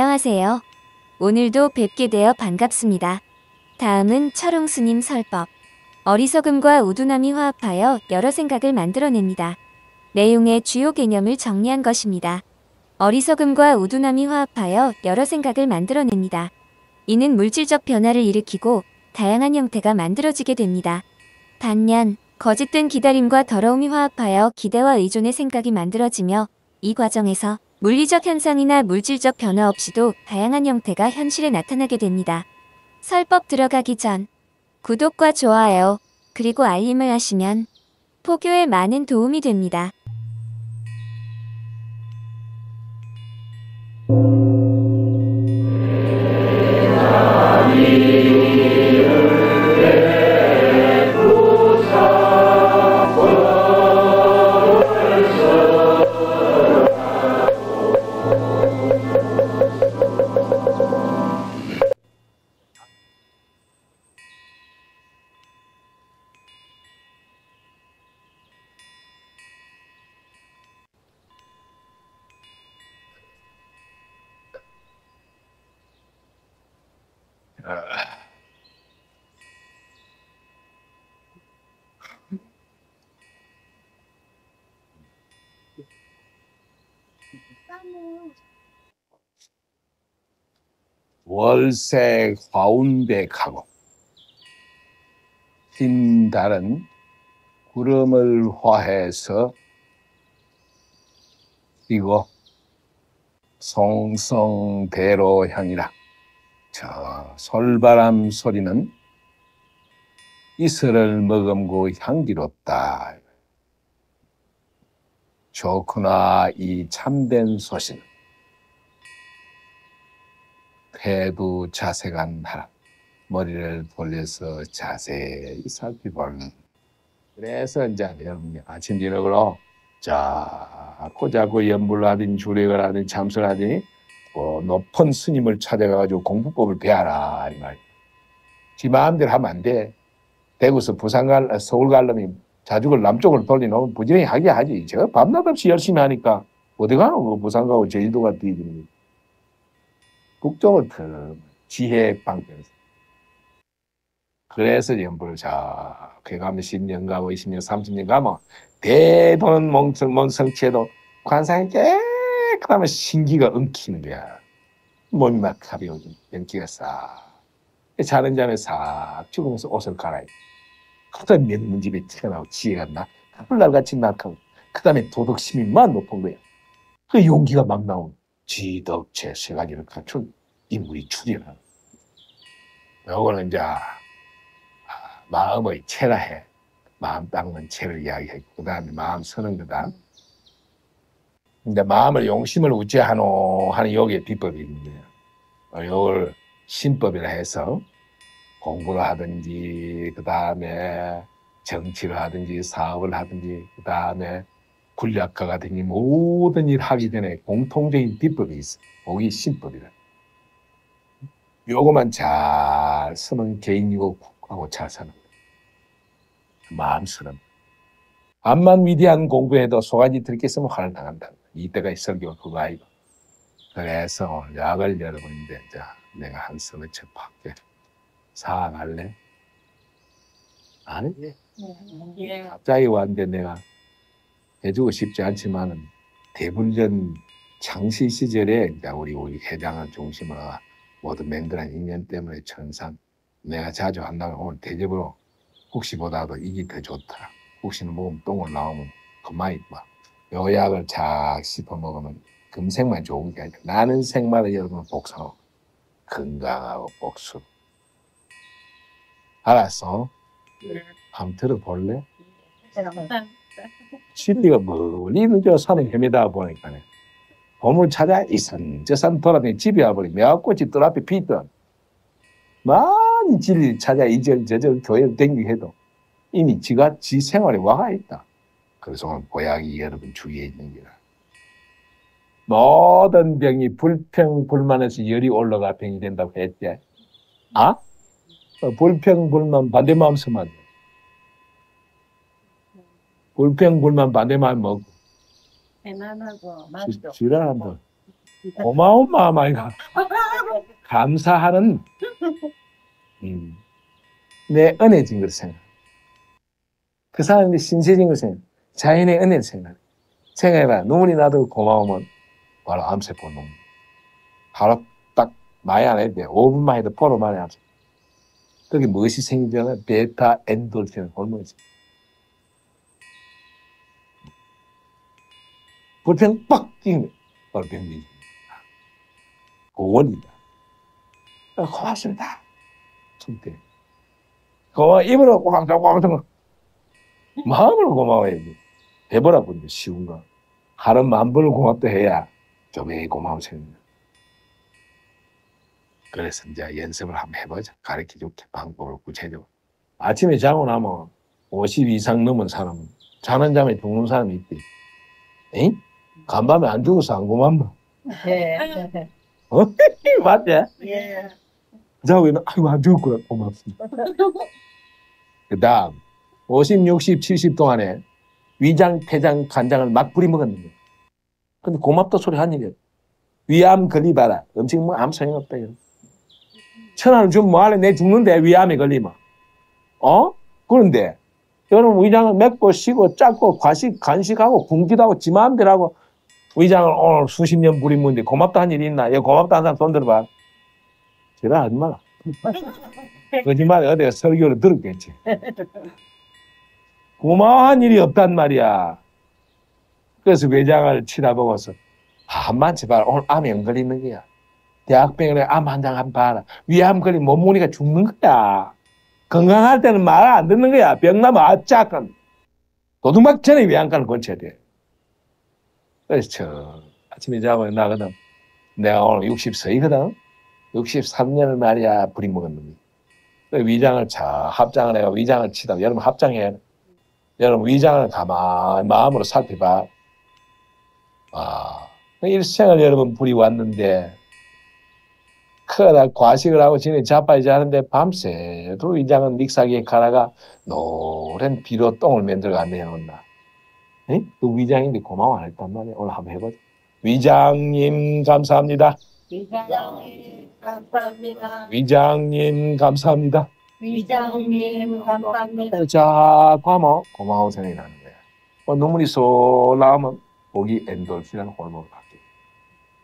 안녕하세요. 오늘도 뵙게 되어 반갑습니다. 다음은 철옹스님 설법. 어리석음과 우둔함이 화합하여 여러 생각을 만들어냅니다. 내용의 주요 개념을 정리한 것입니다. 어리석음과 우둔함이 화합하여 여러 생각을 만들어냅니다. 이는 물질적 변화를 일으키고 다양한 형태가 만들어지게 됩니다. 반면 거짓된 기다림과 더러움이 화합하여 기대와 의존의 생각이 만들어지며 이 과정에서 물리적 현상이나 물질적 변화 없이도 다양한 형태가 현실에 나타나게 됩니다. 설법 들어가기 전 구독과 좋아요 그리고 알림을 하시면 포교에 많은 도움이 됩니다. 월색 화운백하고 흰 달은 구름을 화해서 이고 송성대로 향이라. 저 솔바람 소리는 이슬을 머금고 향기롭다 좋구나 이 참된 소식 패도 자세간 하라. 머리를 돌려서 자세히 살피보는. 그래서 이제 여러분이 아침 저녁으로 자꾸 자꾸 연불을 하든 주력을 하든 참선을 하더니 어, 높은 스님을 찾아가가지고 공부법을 배워라 이 말이야. 지 마음대로 하면 안 돼. 대구서 부산 갈 서울 가려면 자죽을 남쪽으로 돌리놓으면 부지런히 하게 하지. 제가 밤낮 없이 열심히 하니까 어디 가노? 그 부산 가고 제주도 가도 되지. 북쪽은 그 지혜 방편에서. 그래서 연불을 자그 가면 10년 가고 20년, 30년 가면 대돈 멍청, 멍성치에도 관상이 깨끗하면 신기가 엉키는 거야. 몸이 막 가벼워지고 연기가 싹. 자는 잠에 싹 죽으면서 옷을 갈아입고 그 다음에 맺는 집에 태어나고 지혜가 나. 뿔날같이 낙하고 그 다음에 도덕심이 막 높은 거야. 그 용기가 막 나오는 지덕체 세 가지를 갖춘 인물이 출이라. 요거는 이제 아, 마음의 체라 해. 마음 닦는 체를 이야기했고 그 다음에 마음 서는 거다. 근데 마음을 용심을 우째하노 하는 여기에 비법이 있는데요. 어, 요걸 신법이라 해서 공부를 하든지 그 다음에 정치를 하든지 사업을 하든지 그 다음에 군략가가 되니 모든 일 하기 전에 공통적인 비법이 있어. 그게 신법이라. 요거만 잘 쓰면 개인이고 국가고 잘 사는 거야. 마음 쓰는. 암만 위대한 공부해도 소가지 들겠으면 화를 나간다. 이때가 설교가 그거 아이고. 그래서 약을 여러분인데 이제 내가 한 성을 접할게. 사갈래? 아니? 갑자기 왔는데 내가 해주고 싶지 않지만은 대불전 창시 시절에 이제 우리 우리 회장을 중심으로 모든 맹들한 인연 때문에 천상 내가 자주 한다면 오늘 대접으로 혹시보다도 이게 더 좋더라. 혹시는 먹으면 똥을 나오면 그만 있봐. 요 약을 착 씹어 먹으면 금생만 좋은 게 아니라 나는 생마다 여러분 복수하고 건강하고 복수. 알았어? 한번 들어볼래? 진리가 멀리 있는 저 산에 헤매다 보니까 보물 찾아 이산 저산 돌아다니 집에 와버리 매화꽃이 뜰 앞에 피던 많이 진리 찾아 이절 저절 교회를 댕기게 해도 이미 지가 지 생활에 와가 있다. 그래서 오늘 보약이 여러분 주위에 있는 기라. 모든 병이 불평 불만에서 열이 올라가 병이 된다고 했지. 아? 어, 불평 불만 반대 마음 쓰면 안 돼. 불평 불만 반대 마음 먹고 배만하고 지- 맛도 지랄한다. 고마운 마음 아이가 감사하는 음, 내 은혜진 걸 생각. 그 사람이 신세진 걸 생각. 자연의 은혜를 생각. 생각해봐. 눈물이 나도 고마우면 바로 암세포 눈물. 바로 딱 많이 안 해도 돼. 5분만 해도 포로 많이 암세. 그게 무엇이 생기잖아요? 베타 엔돌핀 호르몬이지. 불펜 빡 뛰는 바로 병리지. 그 원리다. 어, 고맙습니다. 충태. 고마워. 입으로 꽝꽝꽝꽝. 마음으로 고마워야지. 해보라 본데 쉬운가. 하루 만 번을 고맙다 해야 좀에 고마운 생각. 그래서 이제 연습을 한번 해보자. 가르쳐 줄게. 방법을 구체적으로. 아침에 자고 나면 50 이상 넘은 사람은 자는 잠에 죽는 사람이 있대. 에이? 간밤에 안 죽어서 안 고맙나? 예. 어? 맞지? 예. 자고 있는 아이고 안 죽었구나. 고맙습니다. 그 다음 50, 60, 70 동안에 위장, 폐장, 간장을 막 뿌리 먹었는데 근데 고맙다 소리 한 일이야. 위암 걸리봐라. 음식 뭐 아무 소용없다. 이거. 천안을 주면 뭐하래? 내 죽는데 위암에 걸리면. 어? 그런데 여러분 위장을 맵고 쉬고 작고 과식, 간식하고 굶기도 하고 지 마음대로 하고 위장을 오늘 수십 년 뿌리 먹는데 고맙다 한 일이 있나? 야, 고맙다 한 사람 손 들어봐. 제가 하지 마라. 거짓말에 어디가 설교를 들었겠지. 고마워한 일이 없단 말이야. 그래서 외장을 치다보고서 한만 제발 오늘 암에 안 걸리는 거야. 대학병원에 암한장한 봐라. 위암 걸리면 몸무게가 죽는 거야. 건강할 때는 말 안 듣는 거야. 병 나면 아짝은. 도둑맞기 전에 위암관을 건쳐야 돼. 그래서 저 아침에 자고 나거든. 내가 오늘 60세이거든. 63년을 말이야 부리 먹었는데. 그 위장을 자 합장을 해가 위장을 치다. 여러분 합장해. 여러분 위장을 가만히 마음으로 살펴봐. 아, 일생을 여러분 불이 왔는데 크다 과식을 하고 지내 자빠지지 않은데 밤새도 위장은 믹사기에 갈아가 노랜 비로 똥을 만들어가 내놓나. 에? 그 위장인데 고마워 안 했단 말이야. 오늘 한번 해보자. 위장님 감사합니다. 위장님 감사합니다. 위장님 감사합니다. 위장님 감사합니다. 자, 과모 고마운 생각이 나는 거야. 어, 눈물이 쏙 나오면 목이 엔돌핀이라는 호르몬을 받게. 돼.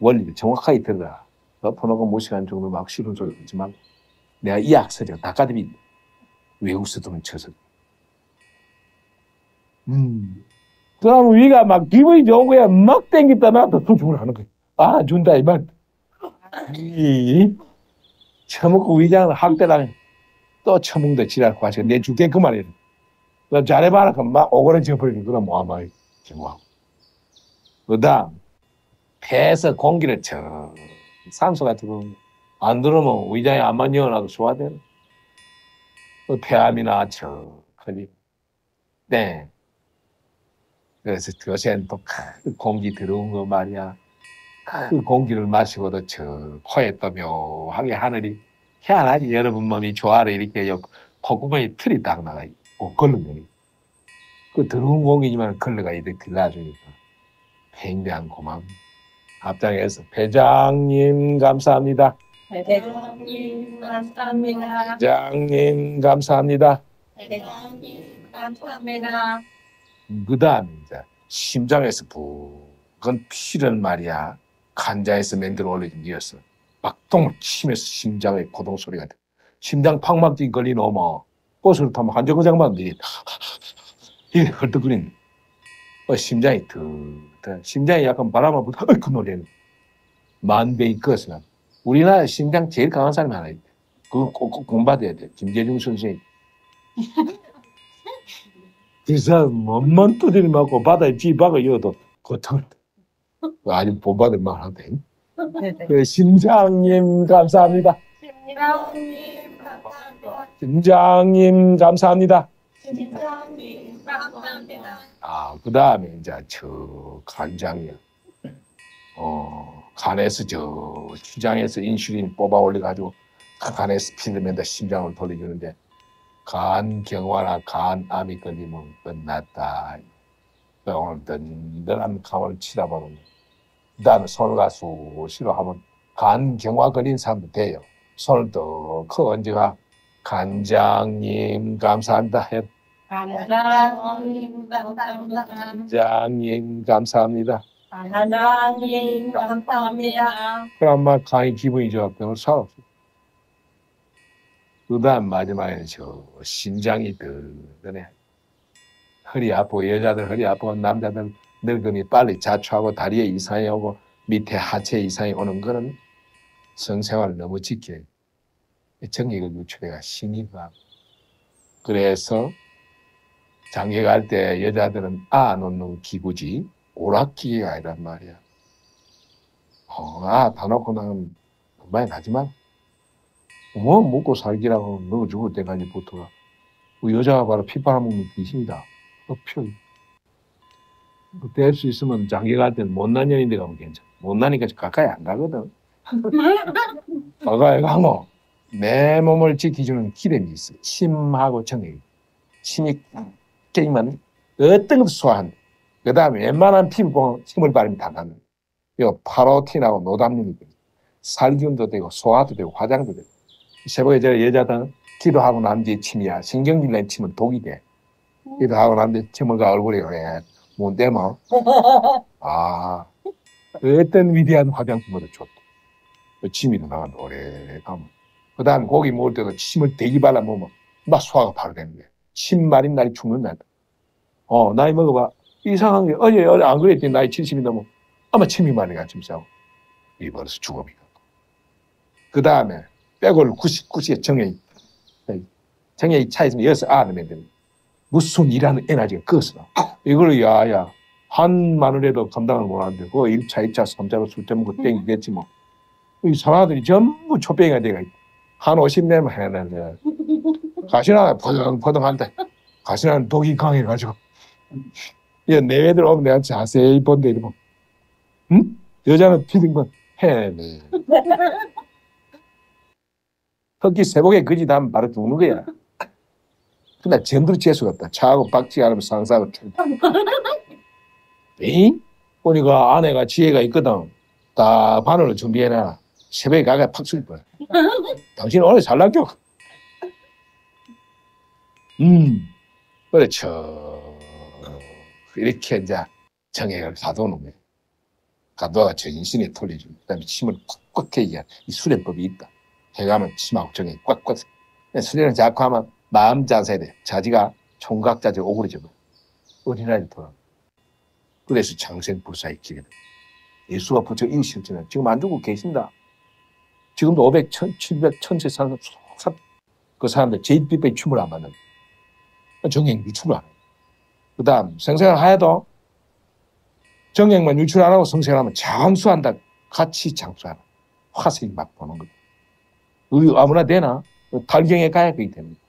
원리를 정확하게 들어라. 덮어놓고 뭐 시간 정도 막 말고. 내가 이 약설이야. 다까드미 외국 쓰던 쳐서. 음. 그러면 위가 막 기분이 좋은 거야. 막 땡겼다 놨다 수축을 하는 거야. 아, 준다, 이 말. 이, 처먹고 위장을 학대당해. 또 처먹는데 지랄 과시가 내 죽게 그 말이야. 너 잘해봐라. 그럼 막 오그라져 버리는 그런 모아마이 경우하고. 그 다음, 폐에서 공기를 쳐. 산소가 들어오는 안 들어오면 위장에 암만 이어나도 소화되는. 그 폐암이나 저, 커리. 네. 그래서 그것엔 또그 공기 들어온 거 말이야. 그 공기를 마시고도 저 코에 또 묘하게 하늘이 희한하지 여러분 몸이 조화를 이렇게 요 콧구멍에 틀이 딱 나가 있고 걸른 거니 그 더러운 공기지만 걸러가 이렇게 놔주니까 굉장한 고마움 앞장에서 회장님 감사합니다. 대장님 감사합니다. 회장님 감사합니다. 대장님 감사합니다. 그 다음에 이제 심장에서 부건 피를 말이야. 간자에서 만들어 올려진 니었어 막동을 치면서 심장에 고동 소리가 돼. 심장 팍막지 걸린 어머 버스를 타면 한정거장만 들이 이게 헐떡거리는 어, 심장이 드 심장이 약간 바람을 불 어이구 놀래는. 만배의 것은 우리나라 심장 제일 강한 사람이 하나 있대 그거 꼭꼭 공부받아야 돼. 김재중 선생님. 그 사람 몸만 두드리 맞고 바다에 쥐 박아 이어도 고통을 아니 본받을 만하대 그 심장님 감사합니다. 심장님 감사합니다. 심장님 감사합니다. 심장님 아, 그 다음에 이제 저 간장이야. 어, 간에서 저 췌장에서 인슐린 뽑아 올려가지고 간에서 맨다 심장을 돌려주는데 간 경화나 간암이 걸리면 끝났다. 그러니까 오늘 든든한 감을 치다 보면 그 다음에 손을 가수 싫어하면 간 경화 걸린 사람도 돼요. 손을 더커 얹어가 간장님 감사합니다. 해. 하나님 감사합니다. 하나님 감사합니다. 그럼 막 간이 기분이 좋았던 살았어. 그 다음 마지막에는 저 심장이 든든해. 허리 아프고 여자들 허리 아프고 남자들 늙음이 빨리 자초하고 다리에 이상이 오고 밑에 하체 이상이 오는 거는 성생활을 너무 지켜요. 정액을 유출해가 신이가 그래서 장기 갈 때 여자들은 아 놓는 기구지 오락기계가 아니란 말이야. 어, 아, 다 놓고 나면 그만이 가지만 뭐 먹고 살기라고 너 죽을 때까지 붙어가. 그 여자가 바로 피 빨아먹는 귀신이다. 어, 표. 그때 할 수 있으면 장기 갈 때는 못난 년인데 가면 괜찮아. 못나니까 가까이 안 가거든. 가까이 가면 내 몸을 지켜주는 기름이 있어. 침하고 정액. 침이 깨면 어떤 것도 소화한다. 그 다음에 웬만한 피부 힘을 바르면 다 나는. 이거 파로틴하고 노담님이 돼. 살균도 되고 소화도 되고 화장도 되고. 새벽에 저 여자들 기도하고 난 뒤에 침이야. 신경질 낸 침은 독이 돼. 기도하고 난 뒤에 침을 가 얼굴에 그래. 뭔데 뭐. 아. 어떤 위대한 화장품보다 좋다. 그 침이 나간 오래 가면. 그 다음에 고기 먹을 때도 침을 대기 발라 먹으면 막 소화가 바로 되는 거야. 침 마린 날이 죽는 날. 어, 나이 먹어봐. 이상한 게, 어제, 어제 안 그랬더니 나이 70이 넘어. 아마 침이 많이 같이 싸고. 이 벌써 죽음이고. 그 다음에, 백을 99시에 정액이, 정액이 차 있으면 여기서 아, 넣으면 됩니다. 무슨 일하는 에너지가 나. 이걸, 야, 야, 한 마늘에도 감당을 못 하는데, 그거 1차, 2차, 3차로 술때 먹고 땡기겠지 뭐. 이 사람들이 전부 초병이가 돼가 있다. 한 50年만 해놨는데, 가시나 포동포동한데, 가시나는 독이 강해가지고. 야, 내외들 오면 내가 자세히 본데, 이러면, 응? 여자는 피는 건 해. 흑기 세복에 그지 다면 바로 죽는 거야. 근데 전두로 재수가 없다. 차하고 박지 않으면 상사하고 에이? 보니까 아내가 지혜가 있거든. 다 바늘을 준비해놔. 새벽에 가가 팍쓸 거야. 당신 오늘 잘났겨? 음, 그렇죠. 이렇게 이제 정액을 거예요. 가둬가 전신에 돌려주고, 그 다음에 침을 꽉꽉 해야 이 수련법이 있다. 해가면 침하고 정액이 꽉꽉. 수련을 자꾸 하면 마음 자세에 돼. 자지가 총각자지 오그려져. 어린아이 돌아. 그래서 장생불사의 길이 예수가 부처 이 실제는 지금 안 죽고 계신다. 지금도 500, 1000, 700, 1000세 사는 그 사람들 제일 삐빼 춤을 안 받는 정액 유출을 안 해요. 그 다음 생생을 하여도 정액만 유출 안 하고 성생하면 장수한다. 같이 장수하라. 화색이 막 보는 거죠. 우리 아무나 되나? 탈경에 가야 그게 됩니다.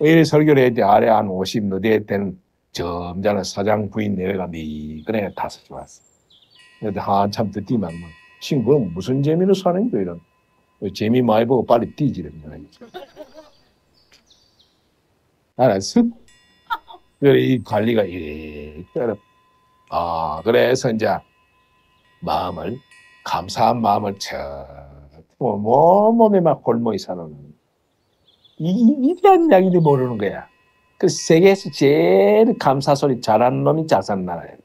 이 설교를 했는데 아래 한 50, 너디에 되는 점잖은 사장 부인 내외가 미끈해 다섯 개 왔어. 근데 한참 듣기만 뭐 친구는 무슨 재미로 사는 거 이런 재미 많이 보고 빨리 뛰지랍니다. 알았어? 그래 이 관리가 이래 아 그래서 이제 마음을 감사한 마음을 척 뭐 몸에 막 골목이 사는 이 위대한 이야기를 모르는 거야. 그 세계에서 제일 감사 소리 잘하는 놈이 자산 나라예요.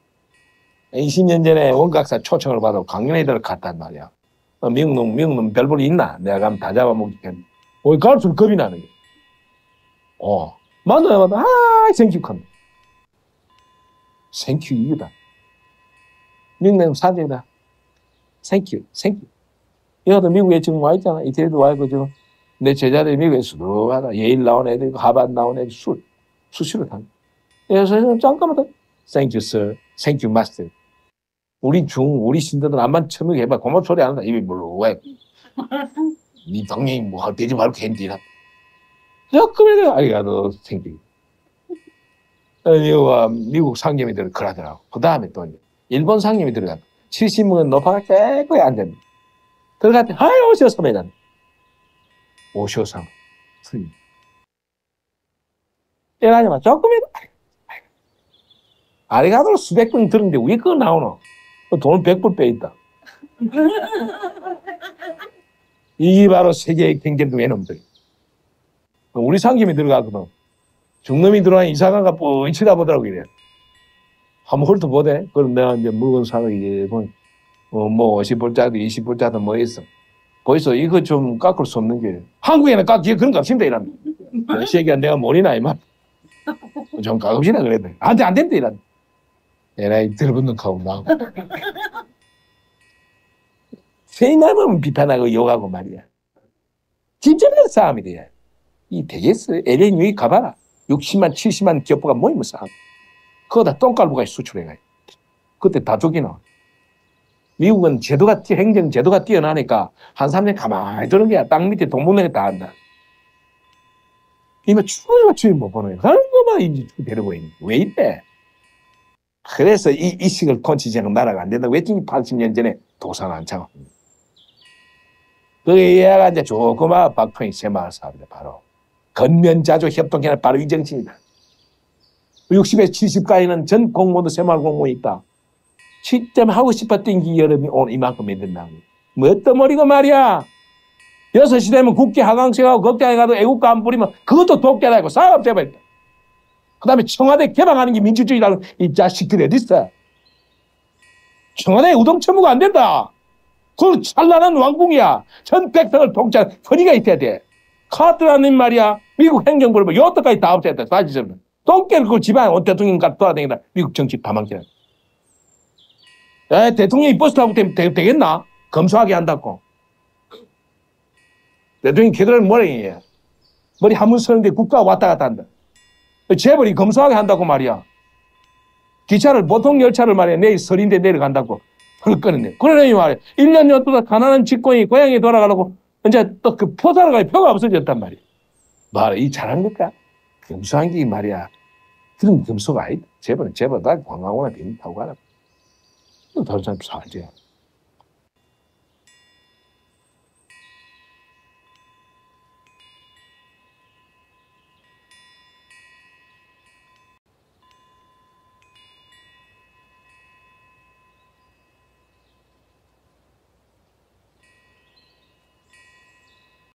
20년 전에 원각사 초청을 받아 강연회들을 갔단 말이야. 어, 미국 놈, 미국 놈 별볼 있나? 내가 가면 다 잡아먹겠네. 어, 갈수록 겁이 나는 거야. 어, 만나자마자, 아, 생큐 컨. 생큐 이거다. 미국 놈 사제다. 생큐, 생큐. 여기도 미국에 지금 와 있잖아. 이태리도 와 있고, 지금. 내 제자들이 미국에 수두하다. 예일 나온 애들, 하반 나온 애들, 술, 수시로 다. 그래서 잠깐만 you, sir. You, master. 우리 중, 우리 신도들 암만 처먹게 해봐. 고마 소리 안 한다. 입이 물로 왜? 니 당연히 뭐, 되지 말고 괜디라. 조금이라도, 아이가도 생기. 이거 미국 상점이들 그러더라고. 그 다음에 또 일본 상점이 들어가. 70은 높아가 깨끗이 앉았네. 들어갔더니, 아이, 오셔서 매단. 오셔상 스님. 이러지만 조금이라도, 아리가도를 수백 번 들었는데 왜 그거 나오노? 돈을 100불 빼있다. 이게 바로 세계의 경제 외놈들. 우리 상김이 들어가거든. 중놈이 들어와 이상한가 뻔히 쳐다보더라고, 이래. 한번 훑어보대. 그럼 내가 이제 물건 사고 이제, 뭐, 어, 뭐, 50불짜리, 20불짜리 뭐 있어. 거기서 이거 좀 깎을 수 없는 게, 한국에는 깎기 그런 거 없습니다, 이란. 이 새끼야, 내가 모르나, 이만. 좀 가급시다, 그랬더니. 안 돼, 안 된다, 이란. 에라이, 들붙는 가고 나고. 세임하면 비판하고 욕하고 말이야. 진짜는 싸움이 돼. 이 되겠어. LA 뉴욕 가봐라. 60만, 70만 기업부가 모이면 싸움. 그거다 똥갈부가 수출해가. 그때 다 죽이나. 미국은 제도가, 뛰- 행정 제도가 뛰어나니까 한 3년 가만히 두는 거야. 땅 밑에 돈 묻는 게다 한다. 이만 추가 추이 못 보는 거야. 그런 거만 이제 데리고 있는. 왜 이래? 그래서 이 이식을 건치자는 나라가 안 된다고 했더니 80년 전에 도산 안 차고. 그 얘가 이제 조그마 박통이 새마을 사업이다, 바로. 건면자조 협동회는 바로 이 정신이다. 60에서 70까지는 전 공무원도 새마을 공무원이 있다. 시점 하고 싶었던 게 여름이 오늘 이만큼 만든다고. 뭐 어떤 머리가 말이야. 여섯 시 되면 국회 하강세하고 걱정해 가도 애국가 안 부리면 그것도 독재라고 싸움 돼버렸다. 그 다음에 청와대 개방하는 게 민주주의라는 이 자식들이 어딨어. 청와대 우동천무가 안 된다. 그 찬란한 왕궁이야. 전 백성을 통치하는 권위가 있어야 돼. 카드라는 말이야. 미국 행정부를 뭐 여태까지 다 없앴다. 사실은. 똥개를 그 집안 온 대통령까지 돌아다니다 미국 정치 다 망치는. 에, 대통령이 버스 타고 되면 되, 되겠나? 검소하게 한다고. 대통령이 걔들은 머리야. 머리 한번 서는데 국가 왔다 갔다 한다. 재벌이 검소하게 한다고 말이야. 기차를, 보통 열차를 말이야. 내일 설인데 내려간다고. 그걸 끊었네. 그러니 말이야. 1년 연도다 가난한 직공이 고향에 돌아가려고 이제 또그갈 표가 없어졌단 말이야. 말이야. 이 잘한 걸까? 검소한 게 말이야. 그런 검소가 아니다. 재벌은 재벌다 관광오나 비행 타고 가라. 더 사람 살지.